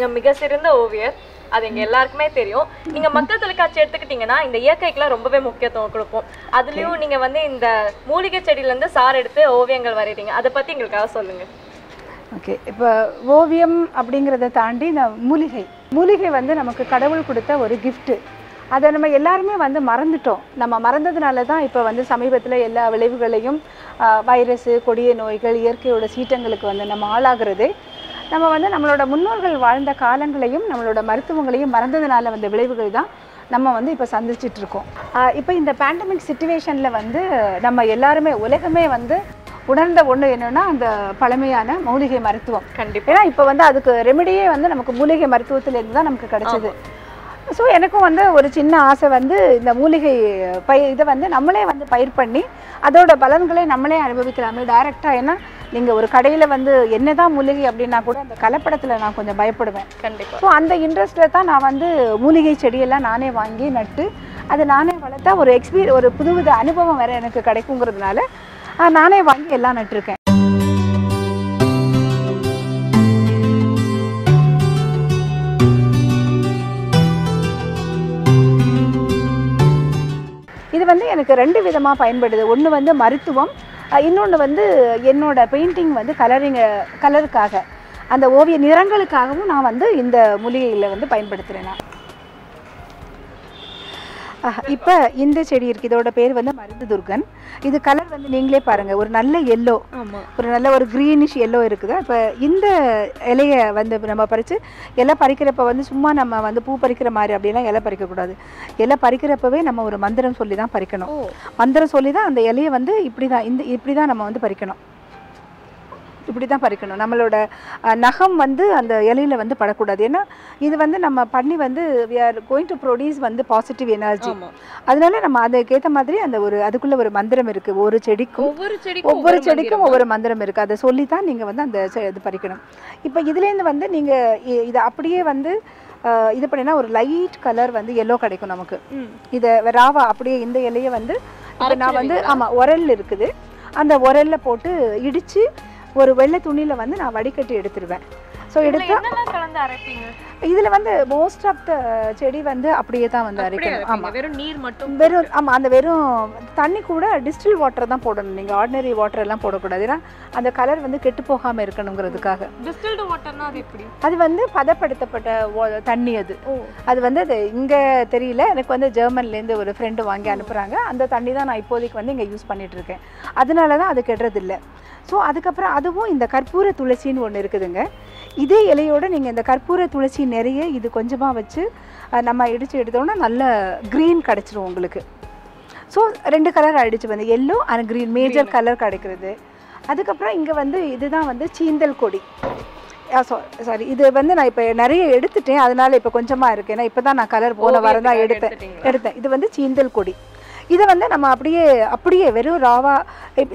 நீங்க மிக சிறந்த ஓவியர். அது எங்க எல்லாருக்குமே தெரியும். நீங்க மக்கள் தொலைக்காட்சி எடுத்துக்கிட்டீங்கன்னா இந்த இயற்கைக்கெல்லாம் ரொம்பவே முக்கியத்துவம் கொடுப்போம் அதுலயும் நீங்க வந்து இந்த மூலிகை செடியில இருந்து சார் எடுத்து ஓவியங்கள் வரைறீங்க அதை பத்தி எங்களுக்காக சொல்லுங்க. ஓகே இப்போ ஓவியம் அப்படிங்கிறத தாண்டி இந்த மூலிகை. மூலிகை வந்து நமக்கு கடவுள் கொடுத்த ஒரு gift. அதை நம்ம எல்லாருமே வந்து மறந்துட்டோம். நம்ம மறந்ததுனால தான் இப்போ வந்து சமீபத்தில் எல்லா விளைவுகளையும் வைரஸு கொடிய நோய்கள் இயற்கையோட சீற்றங்களுக்கு வந்து நம்ம ஆளாகிறதே. நம்ம வந்து நம்மளோட முன்னோர்கள் வாழ்ந்த காலங்களையும் நம்மளோட மருத்துவங்களையும் மறந்ததுனால வந்த விளைவுகள் தான் நம்ம வந்து இப்போ சந்திச்சிட்டு இருக்கோம் இப்போ இந்த பேண்டமிக் சுச்சுவேஷனில் வந்து நம்ம எல்லாருமே உலகமே வந்து உணர்ந்த ஒன்று என்னன்னா அந்த பழமையான மூலிகை மருத்துவம். கண்டிப்பா. ஏன்னா இப்போ வந்து அதுக்கு ரெமெடியே வந்து நமக்கு மூலிகை மருத்துவத்திலேருந்து தான் நமக்கு கிடைச்சது. ஸோ எனக்கும் வந்து ஒரு சின்ன ஆசை வந்து இந்த மூலிகை பயிர் இதை வந்து நம்மளே வந்து பயிர் பண்ணி அதோட பலன்களை நம்மளே அனுபவிக்கலாமே. டைரெக்டாக ஏன்னா நீங்கள் ஒரு கடையில் வந்து என்னதான் மூலிகை அப்படின்னா கூட அந்த கலப்படத்தில் நான் கொஞ்சம் பயப்படுவேன். கண்டிப்பா. ஸோ அந்த இன்ட்ரெஸ்ட்டில் தான் நான் வந்து மூலிகை செடியெல்லாம் நானே வாங்கி நட்டு அதை நானே வளர்த்தா ஒரு எக்ஸ்பீரி ஒரு புதுவித அனுபவம் வேறு எனக்கு கிடைக்குங்கிறதுனால நானே வாங்கி எல்லாம் நட்டிருக்கேன். இது வந்து எனக்கு ரெண்டு விதமாக பயன்படுது. ஒன்று வந்து மருத்துவம் இன்னொன்று வந்து என்னோட பெயிண்டிங் வந்து கலரிங் கலருக்காக அந்த ஓவிய நிறங்களுக்காகவும் நான் வந்து இந்த மூலிகையில் வந்து பயன்படுத்துகிறேன் நான். இப்போ இந்த செடி இருக்கு. இதோட பேர் வந்து மருந்து துர்கன் இது கலர் வந்து நீங்களே பாருங்க. ஒரு நல்ல எல்லோ ஒரு நல்ல ஒரு க்ரீனிஷ் எல்லோ இருக்குது. இப்போ இந்த இலையை வந்து நம்ம பறித்து இலை பறிக்கிறப்ப வந்து சும்மா நம்ம வந்து பூ பறிக்கிற மாதிரி அப்படிலாம் இலை பறிக்கக்கூடாது இலை பறிக்கிறப்பவே நம்ம ஒரு மந்திரம் சொல்லி தான் பறிக்கணும் மந்திரம் சொல்லி தான் அந்த இலையை வந்து இப்படி தான் இந்த இப்படி தான் நம்ம வந்து பறிக்கணும். இப்படி தான் பறிக்கணும். நம்மளோட நகம் வந்து அந்த இலையில வந்து படக்கூடாது. ஏன்னா இது வந்து நம்ம பண்ணி வந்து we are going to produce வந்து பாசிட்டிவ் எனர்ஜி அதனால நம்ம அதுக்கேற்ற மாதிரி அந்த ஒரு அதுக்குள்ள ஒரு மந்திரம் இருக்கு. ஒரு செடிக்கும் ஒவ்வொரு செடிக்கும் ஒவ்வொரு செடிக்கும் மந்திரமா? ஒவ்வொரு மந்திரம் இருக்கு. அதை சொல்லி தான் நீங்க வந்து அந்த செ- இது பறிக்கணும். இப்போ இதுலேருந்து வந்து நீங்க இ- இதை அப்படியே வந்து இது பண்ணினா ஒரு லைட் கலர் வந்து எல்லோ கிடைக்கும் நமக்கு. இதை ராவா அப்படியே இந்த இலையை வந்து இப்போ நான் வந்து ஆமாம் உரல் இருக்குது. அந்த உரல்ல போட்டு இடிச்சு ஒரு வெள்ளை துணியில வந்து நான் வடிகட்டி எடுத்துருவேன். ஸோ எடுத்து கலந்து அரைப்பீங்க? இதுல வந்து மோஸ்ட் ஆஃப் த செடி வந்து அப்படியே தான் வந்து அரைக்கணும். ஆமா. வெறும் நீர் மட்டும் வெறும் ஆமாம் அந்த வெறும் தண்ணி கூட டிஸ்டில் வாட்டர் தான் போடணும். நீங்கள் ஆர்டினரி வாட்டர் எல்லாம் போடக்கூடாது. ஏன்னா அந்த கலர் வந்து கெட்டு போகாமல் இருக்கணுங்கிறதுக்காக. டிஸ்டில்டு வாட்டர்னா அது எப்படி? அது வந்து பதப்படுத்தப்பட்ட தண்ணி அது. அது வந்து அது இங்கே தெரியல. எனக்கு வந்து ஜெர்மன்லேருந்து ஒரு ஃப்ரெண்டு வாங்கி அனுப்புகிறாங்க அந்த தண்ணி தான் நான் இப்போதைக்கு வந்து இங்கே யூஸ் பண்ணிட்டு இருக்கேன். அதனால தான் அது கெடுறதில்ல. ஸோ அதுக்கப்புறம் அதுவும் இந்த கற்பூர துளசின்னு ஒன்று இருக்குதுங்க. இதே இலையோட நீங்கள் இந்த கற்பூர துளசி நிறைய இது கொஞ்சமாக வச்சு நம்ம இடித்து எடுத்தோம்னா நல்ல க்ரீன் கிடச்சிரும் உங்களுக்கு. ஸோ ரெண்டு கலர் ஆயிடுச்சு வந்து yellow and green major colour கிடைக்கிறது. அதுக்கப்புறம் இங்கே வந்து இதுதான் வந்து சீந்தல் கொடி. சாரி இது வந்து நான் இப்போ நிறைய எடுத்துட்டேன். அதனால இப்போ கொஞ்சமாக இருக்கு. ஏன்னா இப்போ தான் நான் கலர் போன வாரம் தான் எடுத்தேன்? எடுத்தேன். இது வந்து சீந்தல் கொடி. இதை வந்து நம்ம அப்படியே அப்படியே வெறும் ராவா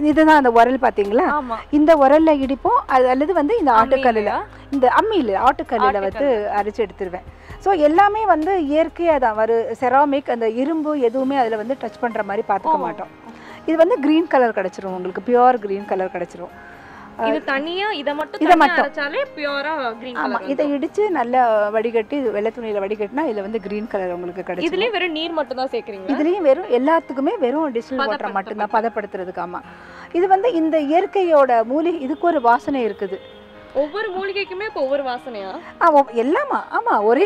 இதுதான் அந்த உரல் பார்த்தீங்களா? இந்த உரல்ல இடிப்போம் அது அல்லது வந்து இந்த ஆட்டுக்கல்லில்? இந்த அம்மியில் ஆட்டுக்கல்லில் வந்து அரைச்சு எடுத்துருவேன். ஸோ எல்லாமே வந்து இயற்கையாக தான். வரும் செராமிக் அந்த இரும்பு எதுவுமே அதில் வந்து டச் பண்ணுற மாதிரி பார்த்துக்க. மாட்டோம். இது வந்து க்ரீன் கலர் கிடச்சிரும். உங்களுக்கு பியூர் க்ரீன் கலர் கிடச்சிரும். இது தனியா இத மட்டும் இத மட்டும். அரைச்சாலே பியூரா கிரீன் கலர் இதை இடித்து நல்லா வடிகட்டி இது வெள்ளை துணியில் வடிகட்டினா இதில் வந்து க்ரீன் கலர் உங்களுக்கு கிடைச்சிரும். இதுலயும் வெறும் நீர் மட்டும் தான் சேர்க்கறீங்களா? இதுலேயும் வெறும் எல்லாத்துக்குமே வெறும் டிஸ்டில் வாட்டர் மட்டும்தான் பதப்படுத்துறதுக்கு ஆமா. இது வந்து இந்த இயற்கையோட மூலிகை இதுக்கு ஒரு வாசனை இருக்குது. ஒவ்வொரு மூலிகைக்குமே இப்போ ஒவ்வொரு வாசனையா? ஆ ஓ- எல்லாமா ஆமாம் ஒரே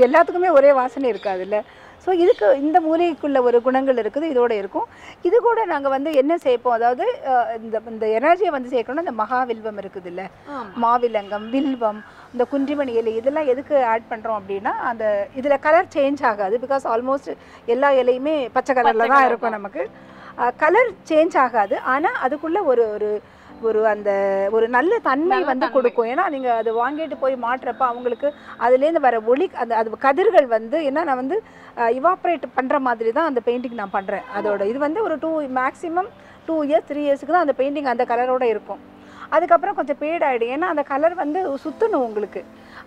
எல்லாத்துக்குமே ஒரே வாசனை இருக்காதுல்ல. ஸோ இதுக்கு இந்த மூலிகைக்குள்ள ஒரு குணங்கள் இருக்குது இதோட இருக்கும். இது கூட நாங்கள் வந்து என்ன சேர்ப்போம்? அதாவது இந்த இந்த எனர்ஜியை வந்து சேர்க்கணும்னா இந்த மகாவில்வம் இருக்குது இல்லை மாவிலங்கம் வில்வம் இந்த குன்றிமணி இலை இதெல்லாம் எதுக்கு ஆட் பண்ணுறோம் அப்படின்னா அந்த இதில் கலர் சேஞ்ச் ஆகாது. பிகாஸ் ஆல்மோஸ்ட் எல்லா இலையுமே பச்சை கலரில் தான் இருக்கும் நமக்கு. கலர் சேஞ்ச் ஆகாது. ஆனால் அதுக்குள்ள ஒரு ஒரு ஒரு அந்த ஒரு நல்ல தன்மை வந்து. கொடுக்கும். ஏன்னா நீங்கள் அது வாங்கிட்டு போய் மாட்டுறப்ப அவங்களுக்கு அதுலேருந்து வர ஒளி அந்த அது கதிர்கள் வந்து ஏன்னா நான் வந்து இவாப்ரேட் பண்ணுற மாதிரி தான் அந்த பெயிண்டிங் நான் பண்ணுறேன் அதோட இது வந்து ஒரு two maximum two years three இயர்ஸ்க்கு தான் அந்த பெயிண்டிங் அந்த கலரோட இருக்கும். அதுக்கப்புறம் கொஞ்சம் பேட் ஆகிடும் ஏன்னா அந்த கலர் வந்து சுற்றணும் உங்களுக்கு.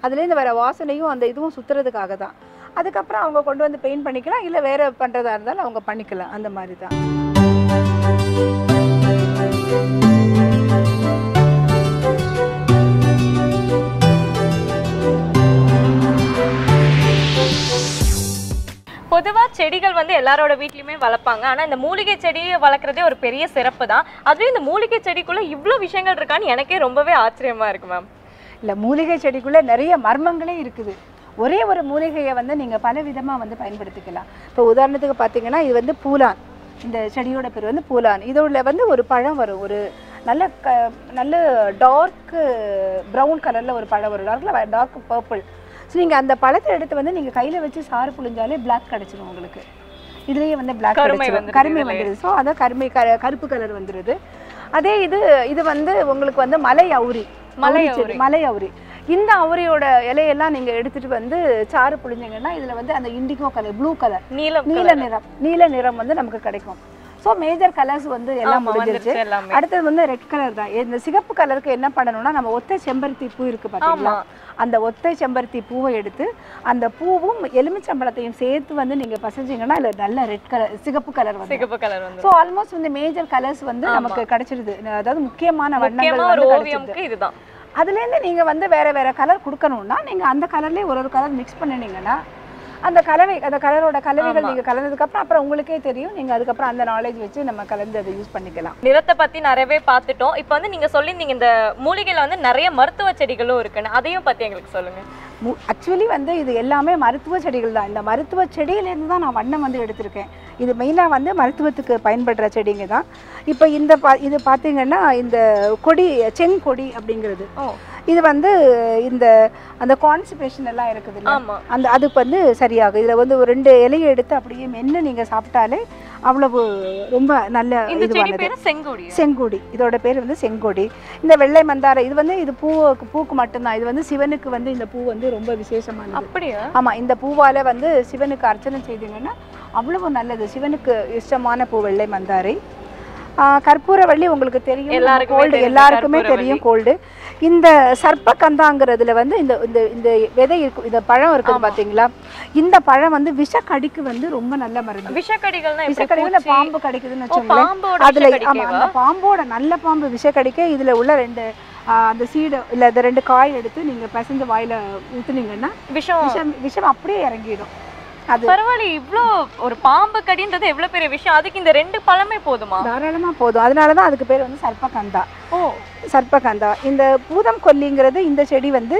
அதுலேருந்து வர வாசனையும் அந்த இதுவும் சுற்றுறதுக்காக தான். அதுக்கப்புறம் அவங்க கொண்டு வந்து பெயிண்ட் பண்ணிக்கலாம். இல்லை வேறு பண்ணுறதா இருந்தாலும் அவங்க பண்ணிக்கலாம். அந்த மாதிரி தான். பொதுவாக செடிகள் வந்து எல்லாரோட வீட்லயுமே வளர்ப்பாங்க. ஆனா இந்த மூலிகை செடியை வளர்க்குறதே ஒரு பெரிய சிறப்பு தான் அதுவும் இந்த மூலிகை செடிக்குள்ள இவ்வளோ விஷயங்கள் இருக்கான்னு எனக்கே ரொம்பவே ஆச்சரியமா இருக்கு மேம் இல்லை மூலிகை செடிக்குள்ளே நிறைய மர்மங்களே இருக்குது. ஒரே ஒரு மூலிகையை வந்து நீங்கள் பல விதமாக வந்து பயன்படுத்திக்கலாம். இப்போ உதாரணத்துக்கு பார்த்தீங்கன்னா இது வந்து பூலான். இந்த செடியோட பேர் வந்து பூலான். இதோட வந்து ஒரு பழம் வரும். ஒரு நல்ல க நல்ல டார்க்கு ப்ரௌன் கலரில் ஒரு பழம் வரும். டார்க்கில் டார்க் பர்பிள் ஸோ நீங்கள் அந்த பழத்தை எடுத்து வந்து நீங்கள் கையில் வச்சு சாறு புழிஞ்சாலே பிளாக் கிடச்சிரும் உங்களுக்கு. இதுலேயே வந்து பிளாக் கருமை கிடச்சிரும். வந்துருது கருமை. வந்துடுது ஸோ அதான் கருமை க கருப்பு கலர் வந்துடுது அதே இது இது வந்து உங்களுக்கு வந்து மலை அவுரி. மலை செடி. மலை அவுரி. இந்த அவுரியோட இலையெல்லாம் நீங்க எடுத்துட்டு வந்து சாறு புழிஞ்சீங்கன்னா இதுல வந்து அந்த இண்டிகோ கலர் ப்ளூ கலர் நீலம் நீல நிறம் நீல நிறம் வந்து நமக்கு கிடைக்கும். ஸோ மேஜர் கலர்ஸ் வந்து எல்லாம் முடிஞ்சிருச்சு. அடுத்தது வந்து ரெட் கலர் தான். இந்த சிகப்பு கலருக்கு என்ன பண்ணணும்னா நம்ம ஒத்தை செம்பருத்தி பூ இருக்கு பாத்தீங்களா? ஆமா. அந்த ஒத்தை செம்பருத்தி பூவை எடுத்து அந்த பூவும் எலுமிச்சம்பழத்தையும் சேர்த்து வந்து நீங்க பசைஞ்சீங்கன்னா அதுல நல்ல ரெட் கலர் சிகப்பு கலர் வந்து சிகப்பு கலர் வந்து ஸோ ஆல்மோஸ்ட் வந்து மேஜர் கலர்ஸ் வந்து நமக்கு கிடைச்சிருது. அதாவது முக்கியமான முக்கியமா வண்ணங்கள் இதுதான். அதுலேருந்து நீங்கள் வந்து வேற வேற கலர் கொடுக்கணும்னா நீங்கள் அந்த கலர்லேயே ஒரு ஒரு கலர் மிக்ஸ் பண்ணினீங்கன்னா அந்த கலவை அந்த கலரோட கலவைகள் ஆமா. நீங்கள் கலந்ததுக்கப்புறம் அப்புறம் உங்களுக்கே தெரியும். நீங்கள் அதுக்கப்புறம் அந்த நாலேஜ் வச்சு நம்ம கலந்து அதை யூஸ் பண்ணிக்கலாம். நிறத்தை பத்தி நிறையவே பார்த்துட்டோம். இப்போ வந்து நீங்க சொல்லியிருந்தீங்க இந்த மூலிகையில வந்து நிறைய மருத்துவ செடிகளும் இருக்குன்னு. அதையும் பத்தி எங்களுக்கு சொல்லுங்க. ஆக்சுவலி வந்து இது எல்லாமே மருத்துவ செடிகள் தான். இந்த மருத்துவ செடியிலேருந்து தான் நான் வண்ணம் வந்து எடுத்திருக்கேன். இது மெயினாக வந்து மருத்துவத்துக்கு பயன்படுற செடிங்க தான். இப்போ இந்த பா இது பார்த்தீங்கன்னா இந்த கொடி செங்கொடி அப்படிங்கிறது. ஓ. இது வந்து இந்த அந்த கான்ஸ்டிபேஷன் எல்லாம் இருக்குது அந்த அதுக்கு வந்து சரியாகும். இதில் வந்து ஒரு ரெண்டு இலையை எடுத்து அப்படியே மென்று நீங்கள் சாப்பிட்டாலே அவ்வளவு ரொம்ப நல்ல இதுவானது. செங்கோடி. இதோட பேர் வந்து செங்கொடி. இந்த வெள்ளை மந்தாரை இது வந்து இது பூவுக்கு பூக்கு மட்டும்தான். இது வந்து சிவனுக்கு வந்து இந்த பூ வந்து ரொம்ப விசேஷமானது. அப்படியா? ஆமா இந்த பூவால வந்து சிவனுக்கு அர்ச்சனை செய்தீங்கன்னா அவ்வளவு நல்லது. சிவனுக்கு இஷ்டமான பூ வெள்ளை மந்தாரை. கற்பூரவள்ளி உங்களுக்கு தெரியும். கோல்டு எல்லாருக்குமே. தெரியும். கோல்டு இந்த சர்ப்பகந்தாங்கிறதுல வந்து இந்த இந்த இந்த விதை இருக்கும் இந்த பழம் இருக்குது. பாத்தீங்களா? இந்த பழம் வந்து விஷக்கடிக்கு வந்து ரொம்ப நல்ல மருந்து. விஷக்கடிகள்னா பூச்சி? பாம்பு கடிக்குதுன்னு வச்சுக்கோங்களேன். அதுல அந்த பாம்போட நல்ல பாம்பு விஷக்கடிக்க இதுல உள்ள ரெண்டு அந்த சீடு இல்ல இந்த ரெண்டு காய் எடுத்து நீங்க பிசைஞ்சு வாயில ஊத்துனீங்கன்னா விஷம். விஷம் விஷம் அப்படியே இறங்கிடும். அது பரவாயில்ல இவ்ளோ ஒரு பாம்பு கடின்றது எவ்வளவு பெரிய விஷயம்? அதுக்கு இந்த ரெண்டு பழமே போதுமா? தாராளமா போதும். அதனால தான் அதுக்கு பேர் வந்து சர்ப்பகந்தா. ஓ. சர்ப்பகந்தா. இந்த பூதம் கொல்லிங்கிறது இந்த செடி வந்து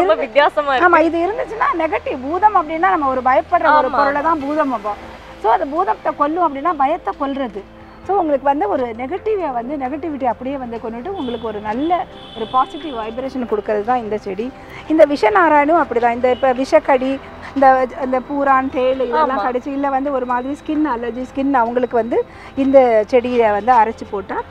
ரொம்ப வித்தியாசமா ஆமா இது இருந்துச்சுன்னா நெகட்டிவ் பூதம் அப்படின்னா நம்ம ஒரு பயப்படுற ஒரு. பொருளை தான் பூதம் வைப்போம் ஸோ அது பூதத்தை கொல்லும் அப்படின்னா பயத்தை கொல்றது. ஸோ உங்களுக்கு வந்து ஒரு நெகட்டிவை வந்து நெகட்டிவிட்டி அப்படியே வந்து கொண்டுட்டு உங்களுக்கு ஒரு நல்ல ஒரு பாசிட்டிவ் வைப்ரேஷன் கொடுக்கறது தான் இந்த செடி. இந்த விஷநாராயணும் அப்படிதான். இந்த இப்போ விஷக்கடி இந்த இந்த பூரான் தேள் இதெல்லாம். கடிச்சு இல்லை வந்து ஒரு மாதிரி ஸ்கின் அலர்ஜி ஸ்கின் அவங்களுக்கு வந்து இந்த செடியை வந்து அரைச்சு போட்டால்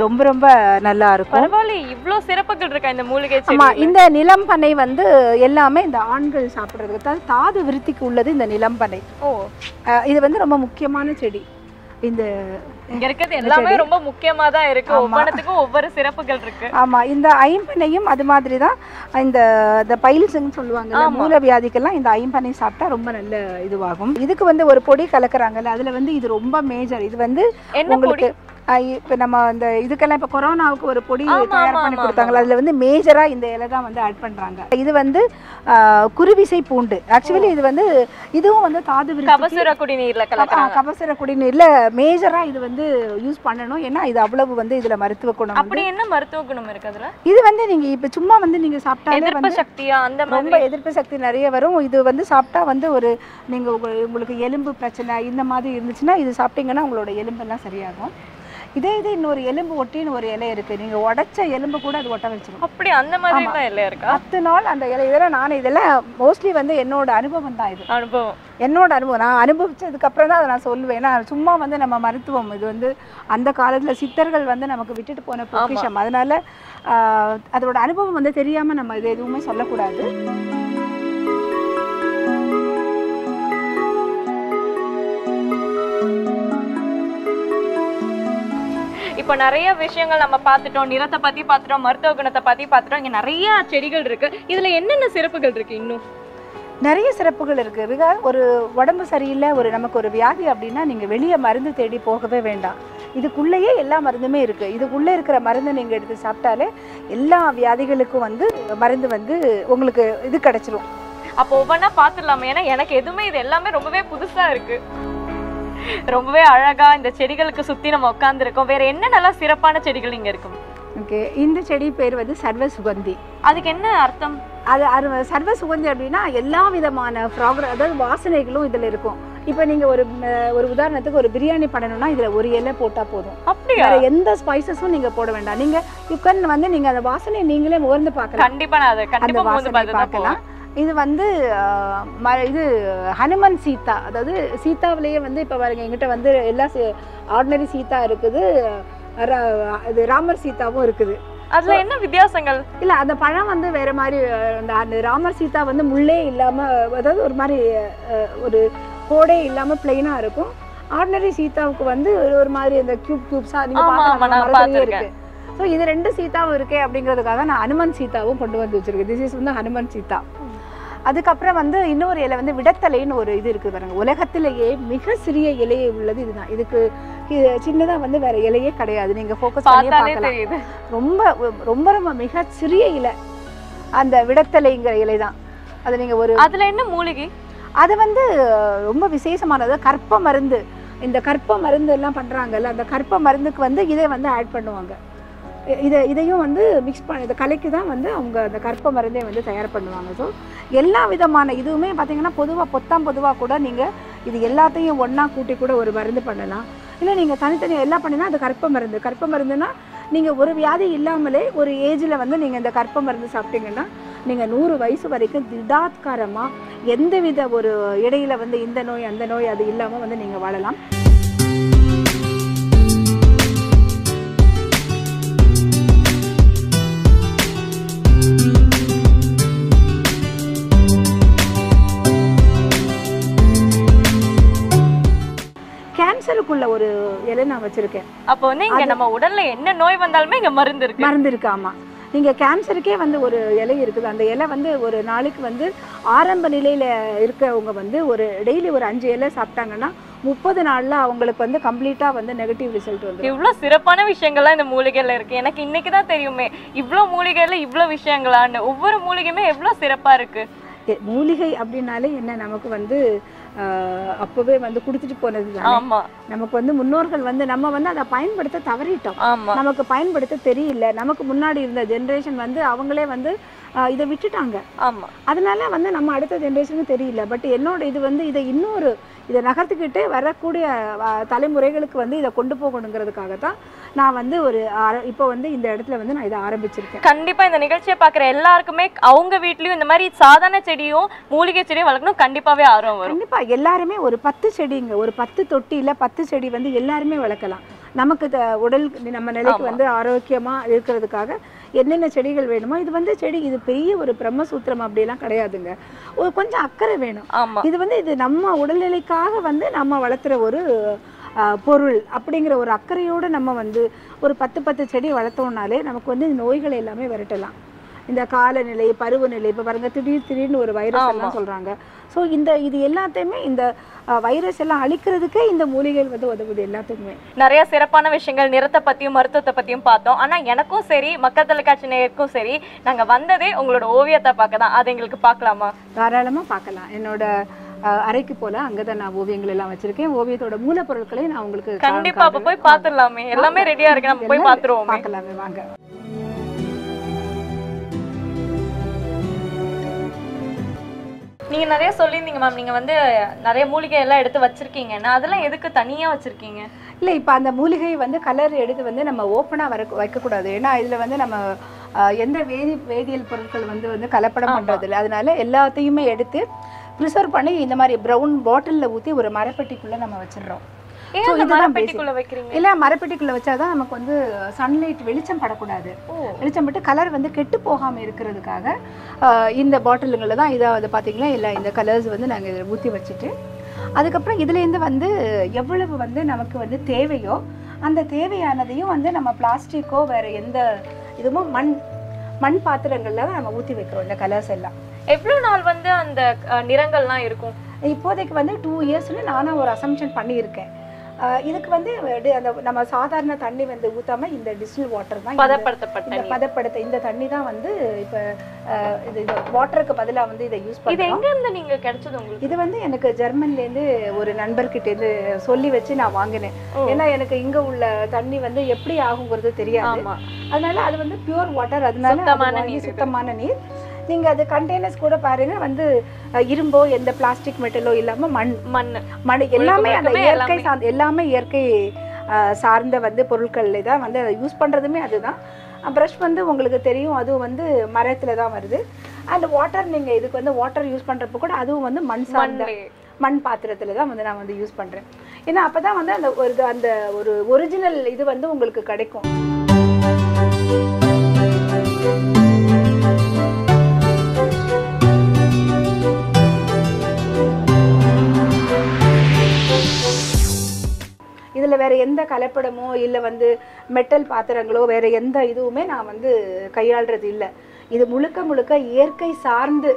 ரொம்ப ரொம்ப நல்லா இருக்கும். பரவாயில்ல இவ்ளோ சிறப்புகள் இருக்கா இந்த மூலிகை ஆமா செடி இந்த நிலம்பனை வந்து எல்லாமே இந்த ஆண்கள் சாப்பிட்றதுக்கு தாது விருத்திக்கு உள்ளது இந்த நிலம்பனை ஓ. இது வந்து ரொம்ப முக்கியமான செடி. இந்த இங்க இருக்கிறது எல்லாமே ரொம்ப முக்கியமா தான் இருக்கு. ஒவ்வொன்றுத்துக்கும் ஒவ்வொரு சிறப்புகள் இருக்கு. ஆமா இந்த ஐம்பனையும் அது மாதிரி தான் இந்த இந்த பைல்ஸ்ன்னு சொல்லுவாங்க ஆமா. மூல வியாதிக்கெல்லாம் இந்த ஐம்பனை சாப்பிட்டா ரொம்ப நல்ல இதுவாகும். இதுக்கு வந்து ஒரு பொடி கலக்குறாங்கல்ல அதுல வந்து இது ரொம்ப மேஜர் இது வந்து உங்களுக்கு இப்ப நம்ம இந்த இதுக்கெல்லாம் இப்ப கொரோனாவுக்கு ஒரு பொடி தயார் பண்ணி ஆமா, கொடுத்தாங்கல்ல அதுல வந்து மேஜரா இந்த இலை தான் வந்து ஆட் பண்றாங்க. இது வந்து குருவிசை பூண்டு. ஆக்சுவலி இது வந்து இதுவும் வந்து தாது கபசுர குடிநீர்ல கபசுர குடிநீர்ல மேஜரா இது வந்து யூஸ் பண்ணணும். ஏன்னா இது அவ்வளவு வந்து இதுல மருத்துவ குணம் அப்படி என்ன மருத்துவ குணம் இருக்கு அதுல? இது வந்து நீங்க இப்ப சும்மா வந்து நீங்க சாப்பிட்டாலே எதிர்ப்பு வந்து சக்தியா அந்த ரொம்ப எதிர்ப்பு சக்தி நிறைய வரும். இது வந்து சாப்பிட்டா வந்து ஒரு நீங்க உங்க- உங்களுக்கு எலும்பு பிரச்சனை இந்த மாதிரி இருந்துச்சுன்னா இது சாப்பிட்டீங்கன்னா உங்களோட எலும்பெல்லாம் சரியாகும். இதே இது இன்னொரு எலும்பு ஒட்டின்னு ஒரு இலை இருக்கு. நீங்க உடைச்ச எலும்பு கூட அது ஒட்ட வச்சிரும். அப்படி அந்த மாதிரி இல்லையா இருக்கா? பத்து நாள் அந்த இலை இதெல்லாம் நான் இதெல்லாம் மோஸ்ட்லி வந்து என்னோட அனுபவம் தான் இது. அனுபவம். என்னோட அனுபவம். நான் அனுபவிச்சதுக்கு அப்புறம் தான் அதை நான் சொல்லுவேன். ஏன்னா சும்மா வந்து நம்ம மருத்துவம் இது வந்து அந்த காலத்துல சித்தர்கள் வந்து நமக்கு விட்டுட்டு போன பொக்கிஷம். அதனால அதோட அனுபவம் வந்து தெரியாம நம்ம இது எதுவுமே சொல்லக்கூடாது. இப்போ நிறைய விஷயங்கள் நம்ம பார்த்துட்டோம். நிறத்தை பத்தி பார்த்துட்டோம். மருத்துவ குணத்தை பத்தி பார்த்துட்டோம். இங்க நிறைய செடிகள் இருக்கு. இதுல என்னென்ன சிறப்புகள் இருக்கு இன்னும்? நிறைய சிறப்புகள் இருக்கு. மிக ஒரு உடம்பு சரியில்லை ஒரு நமக்கு ஒரு வியாதி அப்படின்னா நீங்க வெளியே மருந்து தேடி போகவே வேண்டாம். இதுக்குள்ளேயே எல்லா மருந்துமே இருக்கு. இதுக்குள்ளே இருக்கிற மருந்தை நீங்க எடுத்து சாப்பிட்டாலே எல்லா வியாதிகளுக்கும் வந்து மருந்து வந்து உங்களுக்கு இது கிடைச்சிரும். அப்போ ஒவ்வொன்றா பார்த்துடலாமா. ஏன்னா எனக்கு எதுவுமே இது எல்லாமே ரொம்பவே புதுசா இருக்கு. ரொம்பவே அழகா இந்த செடிகளுக்கு சுத்தி நம்ம உட்கார்ந்துருக்கோம். வேற என்ன நல்லா சிறப்பான செடிகள் இங்க இருக்கும் ஓகே இந்த செடி பேர் வந்து சர்வ சுகந்தி. அதுக்கு என்ன அர்த்தம்? அது அது சர்வ சுகந்தி அப்படின்னா எல்லா விதமான ஃப்ராக்ர அதாவது வாசனைகளும் இதில் இருக்கும். இப்போ நீங்கள் ஒரு ஒரு உதாரணத்துக்கு ஒரு பிரியாணி பண்ணணும்னா இதில் ஒரு இலை போட்டால் போதும். அப்படியா? வேற எந்த ஸ்பைசஸும் நீங்கள் போட வேண்டாம். நீங்கள் யுக்கன் வந்து நீங்கள் அந்த வாசனையை நீங்களே முகர்ந்து பார்க்கலாம். கண்டிப்பா நான் அதை அந்த வாசனை பார்க்கலாம். இது வந்து ம- இது ஹனுமன் சீதா. அதாவது சீதாவிலேயே வந்து இப்போ பாருங்க எங்கிட்ட வந்து எல்லா ஆர்டினரி சீதா இருக்குது. இது ராமர் சீதாவும் இருக்குது. அதுல என்ன வித்தியாசங்கள்? இல்ல அந்த பழம் வந்து வேற மாதிரி அந்த அந்த ராமர் சீதா வந்து முள்ளே இல்லாம அதாவது ஒரு மாதிரி ஒரு கோடே இல்லாம பிளெயினா இருக்கும். ஆர்டினரி சீதாவுக்கு வந்து ஒரு ஒரு மாதிரி அந்த கியூப் கியூப்ஸா நீங்க பார்த்திருக்கேன். இருக்கு. ஸோ இது ரெண்டு சீதாவும் இருக்கே அப்படிங்கிறதுக்காக நான் ஹனுமன் சீதாவும் கொண்டு வந்து வச்சிருக்கேன். திஸ் இஸ் வந்து ஹனுமன் சீதா. அதுக்கப்புறம் வந்து இன்னொரு இலை வந்து விடத்தலைன்னு ஒரு இது இருக்குது பாருங்க. உலகத்திலேயே மிக சிறிய இலையே உள்ளது இதுதான். இதுக்கு இது சின்னதா வந்து வேற இலையே கிடையாது. நீங்க ஃபோக்கஸ் பண்ணி பார்க்கலாம். ரொம்ப ரொம்ப ரொம்ப மிக சிறிய இலை. அந்த விடத்தலைங்கிற இலை தான். அது நீங்கள் ஒரு அதுல என்ன மூலிகை? அது வந்து ரொம்ப விசேஷமானது. கற்ப மருந்து. இந்த கற்ப மருந்து எல்லாம் பண்ணுறாங்கல்ல அந்த கற்ப மருந்துக்கு வந்து இதை வந்து ஆட் பண்ணுவாங்க. இதை இதையும் வந்து மிக்ஸ் பண்ண இந்த கலைக்கு தான் வந்து அவங்க அந்த கற்ப மருந்தே வந்து தயார் பண்ணுவாங்க. ஸோ எல்லா விதமான இதுவுமே பார்த்திங்கன்னா பொதுவாக பொத்தாம் பொதுவாக கூட நீங்கள் இது எல்லாத்தையும் ஒன்றா கூட்டி கூட ஒரு மருந்து பண்ணலாம். இல்லை நீங்கள் தனித்தனியாக எல்லாம் பண்ணினா அது கற்ப மருந்து. கற்ப மருந்துனா நீங்கள் ஒரு வியாதி இல்லாமலே ஒரு ஏஜில் வந்து நீங்கள் இந்த கற்ப மருந்து சாப்பிட்டீங்கன்னா நீங்கள் நூறு வயசு வரைக்கும் திடாத்காரமாக எந்தவித ஒரு இடையில வந்து இந்த நோய் அந்த நோய் அது இல்லாமல் வந்து நீங்கள் வாழலாம். கேன்சருக்குள்ள ஒரு இலை நான் வச்சிருக்கேன். அப்போ வந்து இங்க நம்ம உடல்ல என்ன நோய் வந்தாலுமே இங்க மருந்து இருக்கு. மருந்து இருக்கு ஆமா. நீங்க கேன்சருக்கே வந்து ஒரு இலை இருக்குது. அந்த இலை வந்து ஒரு நாளைக்கு வந்து ஆரம்ப நிலையில இருக்கவங்க வந்து ஒரு டெய்லி ஒரு அஞ்சு இலை சாப்பிட்டாங்கன்னா முப்பது நாள்ல அவங்களுக்கு வந்து கம்ப்ளீட்டா வந்து நெகட்டிவ் ரிசல்ட் வந்து இவ்வளவு சிறப்பான விஷயங்கள்லாம் இந்த மூலிகைல இருக்கு. எனக்கு இன்னைக்கு தான் தெரியுமே இவ்ளோ மூலிகைல இவ்ளோ விஷயங்களான்னு. ஒவ்வொரு மூலிகையுமே எவ்வளவு சிறப்பா இருக்கு. மூலிகை அப்படின்னாலே என்ன? நமக்கு வந்து அப்பவே வந்து கொடுத்துட்டு போனது ஆமா. நமக்கு வந்து முன்னோர்கள் வந்து நம்ம வந்து அதை பயன்படுத்த தவறிட்டோம். நமக்கு பயன்படுத்த தெரியல. நமக்கு முன்னாடி இருந்த ஜென்ரேஷன் வந்து அவங்களே வந்து இதை விட்டுட்டாங்க. ஆமா. அதனால வந்து நம்ம அடுத்த ஜென்ரேஷனுக்கு தெரியல. பட் என்னோட இது வந்து இதை இன்னொரு இதை நகர்த்திக்கிட்டு வரக்கூடிய தலைமுறைகளுக்கு வந்து இதை கொண்டு போகணுங்கிறதுக்காக தான் நான் வந்து ஒரு இப்போ வந்து இந்த இடத்துல வந்து நான் இதை ஆரம்பிச்சிருக்கேன். கண்டிப்பா இந்த நிகழ்ச்சியை பாக்குற எல்லாருக்குமே அவங்க வீட்லயும் இந்த மாதிரி சாதாரண செடியும் மூலிகை செடியும் வளர்க்கணும் கண்டிப்பாவே ஆர்வம் வரும். கண்டிப்பா எல்லாருமே ஒரு பத்து செடிங்க ஒரு பத்து தொட்டியில பத்து செடி வந்து எல்லாருமே வளர்க்கலாம். நமக்கு உடல் நம்ம நிலைக்கு. வந்து ஆரோக்கியமா இருக்கிறதுக்காக என்னென்ன செடிகள் வேணுமோ இது வந்து செடி இது பெரிய ஒரு பிரம்மசூத்திரம் அப்படிலாம் கிடையாதுங்க. ஒரு கொஞ்சம் அக்கறை வேணும். இது வந்து இது நம்ம உடல்நிலைக்காக வந்து நம்ம வளர்த்துற ஒரு அஹ், பொருள் அப்படிங்கிற ஒரு அக்கறையோடு நம்ம வந்து ஒரு பத்து பத்து செடி வளர்த்தோம்னாலே நமக்கு வந்து நோய்களை எல்லாமே விரட்டலாம். இந்த காலநிலை பருவநிலை இப்போ பாருங்க திடீர் திடீர்னு ஒரு வைரஸ். எல்லாம் சொல்றாங்க. ஸோ இந்த இது எல்லாத்தையுமே இந்த வைரஸ் எல்லாம் அழிக்கிறதுக்கே இந்த மூலிகைகள் வந்து உதவுது எல்லாத்துக்குமே. நிறைய சிறப்பான விஷயங்கள் நிறத்தை பத்தியும் மருத்துவத்தை பத்தியும் பார்த்தோம். ஆனா எனக்கும் சரி மக்கள் தொலைக்காட்சி நேயருக்கும் சரி நாங்க வந்ததே உங்களோட ஓவியத்தை பார்க்க தான் அதை எங்களுக்கு பார்க்கலாமா? தாராளமா பார்க்கலாம். என்னோட அறைக்கு போல அங்கதான் நான் ஓவியங்கள் எல்லாம் வச்சிருக்கேன். ஓவியத்தோட மூலப்பொருட்களை நான் உங்களுக்கு கண்டிப்பா போய். பாத்துடலாமே எல்லாமே ரெடியா இருக்கு. நம்ம போய் எல்லாம் பாத்துருவோமே பார்க்கலாமே. வாங்க. நீங்க நிறைய சொல்லியிருந்தீங்க மேம் நீங்க வந்து நிறைய மூலிகை எல்லாம் எடுத்து வச்சிருக்கீங்கன்னா அதெல்லாம் எதுக்கு தனியா வச்சிருக்கீங்க? இல்லை இப்போ அந்த மூலிகை வந்து கலர் எடுத்து வந்து நம்ம ஓப்பனாக வர வைக்கக்கூடாது. ஏன்னா இதில் வந்து நம்ம எந்த வேதி வேதியியல் பொருட்கள் வந்து வந்து கலப்படம். பண்ணுறது இல்லை அதனால எல்லாத்தையுமே எடுத்து ப்ரிசர்வ் பண்ணி இந்த மாதிரி ப்ரௌன் பாட்டிலில் ஊற்றி ஒரு மரப்பெட்டிக்குள்ளே நம்ம வச்சிடுறோம். இல்லை மரப்பெட்டிக்குள்ளே வச்சாதான் நமக்கு வந்து சன்லைட் வெளிச்சம் படக்கூடாது. வெளிச்சம் பட்டு கலர் வந்து கெட்டு போகாமல் இருக்கிறதுக்காக இந்த பாட்டிலுங்களில் தான் இதை வந்து பார்த்தீங்களா இல்லை இந்த கலர்ஸ் வந்து நாங்கள் இதில் ஊற்றி வச்சுட்டு அதுக்கப்புறம் இதுலேருந்து வந்து எவ்வளவு வந்து நமக்கு வந்து தேவையோ அந்த தேவையானதையும் வந்து நம்ம பிளாஸ்டிக்கோ வேறு எந்த இதுவும் மண் மண் பாத்திரங்களில் தான் நம்ம ஊற்றி வைக்கிறோம் இந்த கலர்ஸ் எல்லாம். எவ்வளவு நாள் வந்து அந்த நிறங்கள்லாம் இருக்கும்? இப்போதைக்கு வந்து டூ இயர்ஸ்னு நானும் ஒரு அசம்ஷன் பண்ணியிருக்கேன். இதுக்கு வந்து அந்த நம்ம சாதாரண தண்ணி வந்து ஊத்தாம இந்த டிஸ்டில் வாட்டர் தான் பதப்படுத்தப்பட்ட பதப்படுத்த இந்த தண்ணி தான் வந்து இப்போ இது வாட்டருக்கு பதிலா வந்து இதை யூஸ் இது பண்ணுறோம் எங்க இருந்து நீங்க கிடைச்சது உங்களுக்கு? இது வந்து எனக்கு ஜெர்மன்லேருந்து ஒரு நண்பர்கிட்டேருந்து சொல்லி வச்சு நான் வாங்கினேன். ஏன்னா எனக்கு இங்க உள்ள தண்ணி வந்து எப்படி ஆகுங்கிறது தெரியாது. அதனால அது வந்து பியூர் வாட்டர் அதனால அது சுத்தமான நீர். இது. சுத்தமான நீர் நீங்க அது கண்டெய்னர்ஸ் கூட பாருங்க. வந்து இரும்போ எந்த பிளாஸ்டிக் மெட்டலோ இல்லாம மண் மண்ணு மண் எல்லாமே அந்த இயற்கை. சார்ந்த எல்லாமே இயற்கை சார்ந்த வந்து பொருட்கள் தான் வந்து அதை யூஸ் பண்றதுமே அதுதான். ப்ரஷ் வந்து உங்களுக்கு தெரியும். அதுவும் வந்து மரத்துல தான் வருது. அந்த வாட்டர் நீங்க இதுக்கு வந்து வாட்டர் யூஸ் பண்றப்ப கூட அதுவும் வந்து மண் சார்ந்த மண் பாத்திரத்துல தான் வந்து நான் வந்து யூஸ் பண்றேன். ஏன்னா அப்பதான் வந்து அந்த ஒரு அந்த ஒரு ஒரிஜினல் இது வந்து உங்களுக்கு கிடைக்கும். இதில் வேறு எந்த கலப்படமோ இல்லை வந்து மெட்டல் பாத்திரங்களோ வேறு எந்த இதுவுமே நான் வந்து கையாளுறது இல்லை. இது முழுக்க முழுக்க இயற்கை சார்ந்து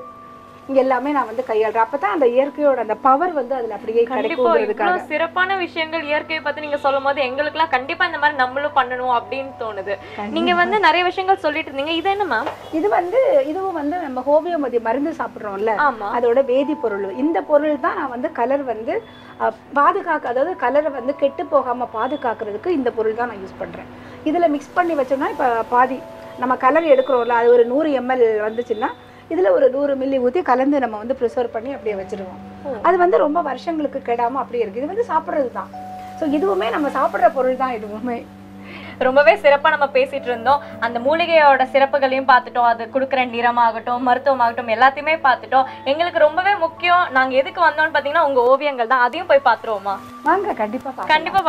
எல்லாமே நான் வந்து கையாளுறேன். அப்பதான் அந்த இயற்கையோட அந்த பவர் வந்து அதுல அப்படியே இவ்வளவு சிறப்பான விஷயங்கள் இயற்கையை பத்தி நீங்க சொல்லும் போது எங்களுக்குலாம் கண்டிப்பா இந்த மாதிரி நம்மளும் பண்ணணும் அப்படின்னு தோணுது. நீங்க வந்து நிறைய விஷயங்கள் சொல்லிட்டு இருந்தீங்க. இது என்ன மேம் இது வந்து இதுவும் வந்து நம்ம ஹோமியோபதி மருந்து சாப்பிடுறோம்ல. அதோட வேதிப்பொருள் இந்த பொருள் தான் நான் வந்து கலர் வந்து பாதுகாக்க அதாவது கலரை வந்து கெட்டு போகாம பாதுகாக்கிறதுக்கு இந்த பொருள் தான் நான் யூஸ் பண்றேன். இதுல மிக்ஸ் பண்ணி வச்சோம்னா இப்போ பாதி நம்ம கலர் எடுக்கிறோம்ல அது ஒரு நூறு எம்எல் வந்துச்சுன்னா இதுல ஒரு நூறு மில்லி ஊத்தி கலந்து நம்ம வந்து ப்ரிசர்வ் பண்ணி அப்படியே வச்சிருவோம். அது வந்து ரொம்ப வருஷங்களுக்கு கெடாம அப்படியே இருக்கு. இது வந்து சாப்பிட்றது தான் ஸோ இதுவுமே நம்ம சாப்பிட்ற பொருள் தான் இதுவுமே. ரொம்பவே சிறப்பா நம்ம பேசிட்டு இருந்தோம். அந்த மூலிகையோட சிறப்புகளையும் பார்த்துட்டோம். அது கொடுக்குற நிறமாகட்டும் மருத்துவமாகட்டும் எல்லாத்தையுமே பார்த்துட்டோம். எங்களுக்கு ரொம்பவே முக்கியம். நாங்க எதுக்கு வந்தோம்னு பாத்தீங்கன்னா உங்க ஓவியங்கள் தான். அதையும் போய் பாத்துருவோமா வாங்க கண்டிப்பா பார்க்கலாம். கண்டிப்பா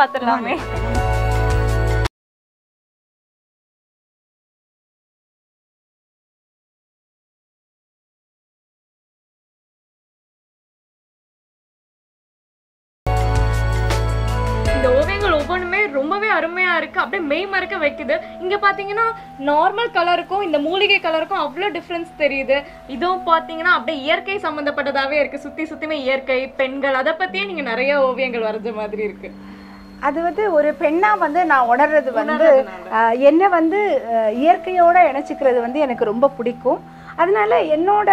மெய் மறக்க வைக்குது. இங்க பாத்தீங்கன்னா நார்மல் கலருக்கும் இந்த மூலிகை கலருக்கும் அவ்வளோ டிஃப்ரென்ஸ் தெரியுது. இதுவும் பாத்தீங்கன்னா அப்படியே இயற்கை சம்பந்தப்பட்டதாவே இருக்கு. சுத்தி சுத்தியுமே இயற்கை பெண்கள் அதை பத்தியே நீங்க நிறைய ஓவியங்கள் வரைஞ்ச மாதிரி இருக்கு. அது வந்து ஒரு பெண்ணா வந்து நான் உணர்றது வந்து என்னை வந்து இயற்கையோட இணைச்சிக்கிறது வந்து எனக்கு ரொம்ப பிடிக்கும். அதனால என்னோட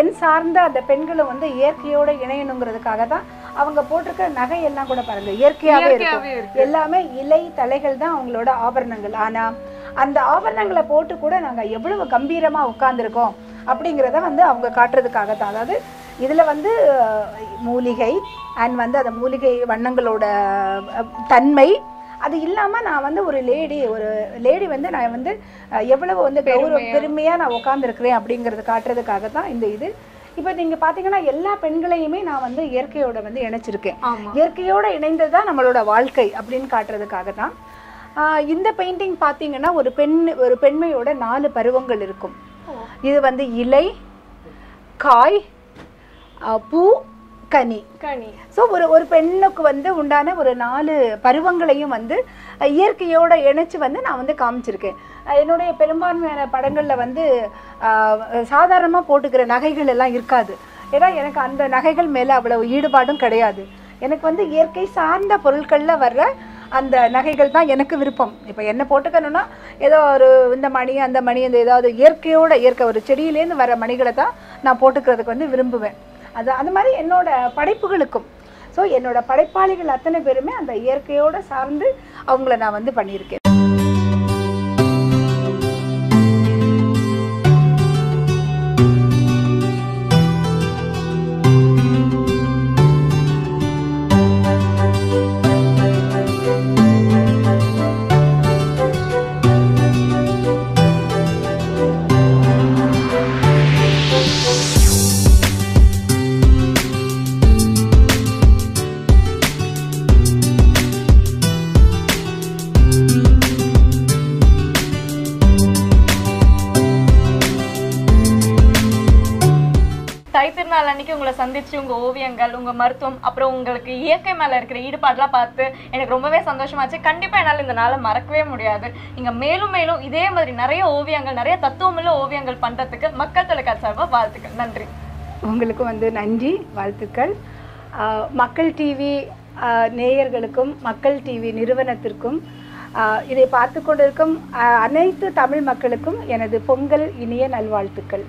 என் சார்ந்த அந்த பெண்களும் வந்து இயற்கையோட இணையணுங்கிறதுக்காக தான் அவங்க போட்டிருக்க நகை எல்லாம் கூட பாருங்க இயற்கையாவே இருக்கும். எல்லாமே இலை தலைகள் தான் அவங்களோட ஆபரணங்கள். ஆனா அந்த ஆபரணங்களை போட்டு கூட நாங்க எவ்வளவு கம்பீரமா உட்கார்ந்துருக்கோம் அப்படிங்கிறத வந்து அவங்க காட்டுறதுக்காக தான் அதாவது இதுல வந்து மூலிகை அண்ட் வந்து அந்த மூலிகை வண்ணங்களோட தன்மை. அது இல்லாம நான் வந்து ஒரு லேடி ஒரு லேடி வந்து நான் வந்து எவ்வளவு வந்து கௌரவ பெருமையா. பெருமையா நான் உட்கார்ந்துருக்கிறேன் அப்படிங்கிறது காட்டுறதுக்காக தான் இந்த இது இப்போ நீங்க பாத்தீங்கன்னா எல்லா பெண்களையுமே நான் வந்து இயற்கையோட வந்து இணைச்சிருக்கேன். இயற்கையோட இணைந்தது தான் நம்மளோட வாழ்க்கை அப்படின்னு காட்டுறதுக்காக தான் இந்த பெயிண்டிங் பார்த்தீங்கன்னா ஒரு பெண் ஒரு பெண்மையோட நாலு பருவங்கள் இருக்கும். இது வந்து இலை காய் பூ கனி. கனி. ஸோ ஒரு ஒரு பெண்ணுக்கு வந்து உண்டான ஒரு நாலு பருவங்களையும் வந்து இயற்கையோட இணைச்சு வந்து நான் வந்து காமிச்சிருக்கேன். என்னுடைய பெரும்பான்மையான படங்களில் வந்து சாதாரணமாக போட்டுக்கிற நகைகள் எல்லாம் இருக்காது. ஏன்னா எனக்கு அந்த நகைகள் மேலே அவ்வளவு ஈடுபாடும் கிடையாது. எனக்கு வந்து இயற்கை சார்ந்த பொருட்களில் வர்ற அந்த நகைகள் தான் எனக்கு விருப்பம். இப்போ என்ன போட்டுக்கணும்னா ஏதோ ஒரு இந்த மணி அந்த மணி அந்த ஏதாவது இயற்கையோட இயற்கை ஒரு செடியிலேருந்து வர மணிகளை தான் நான் போட்டுக்கிறதுக்கு வந்து விரும்புவேன். அது அது மாதிரி என்னோட படைப்புகளுக்கும். ஸோ என்னோட படைப்பாளிகள் அத்தனை பேருமே அந்த இயற்கையோடு சார்ந்து அவங்கள நான் வந்து பண்ணியிருக்கேன். விஷயங்கள் உங்க மருத்துவம் அப்புறம் உங்களுக்கு இயற்கை மேல இருக்கிற ஈடுபாடுலாம் பார்த்து எனக்கு ரொம்பவே சந்தோஷமாச்சு. கண்டிப்பா என்னால் இந்த நாளை மறக்கவே முடியாது. நீங்க மேலும் மேலும் இதே மாதிரி நிறைய ஓவியங்கள் நிறைய தத்துவமுள்ள ஓவியங்கள் பண்றதுக்கு மக்கள் தொலைக்காட்சி சார்பாக வாழ்த்துக்கள். நன்றி. உங்களுக்கும் வந்து நன்றி வாழ்த்துக்கள். மக்கள் டிவி நேயர்களுக்கும் மக்கள் டிவி நிறுவனத்திற்கும் இதை பார்த்து கொண்டிருக்கும் அனைத்து தமிழ் மக்களுக்கும் எனது பொங்கல் இனிய நல்வாழ்த்துக்கள்.